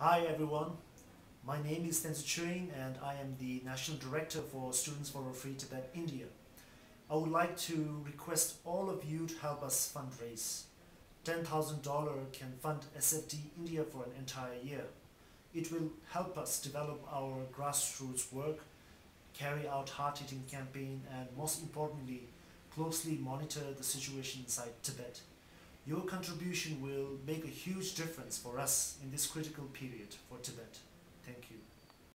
Hi everyone, my name is Tenzin Choying and I am the National Director for Students for a Free Tibet India. I would like to request all of you to help us fundraise. $10,000 can fund SFT India for an entire year. It will help us develop our grassroots work, carry out heart-eating campaign and most importantly, closely monitor the situation inside Tibet. Your contribution will make a huge difference for us in this critical period for Tibet.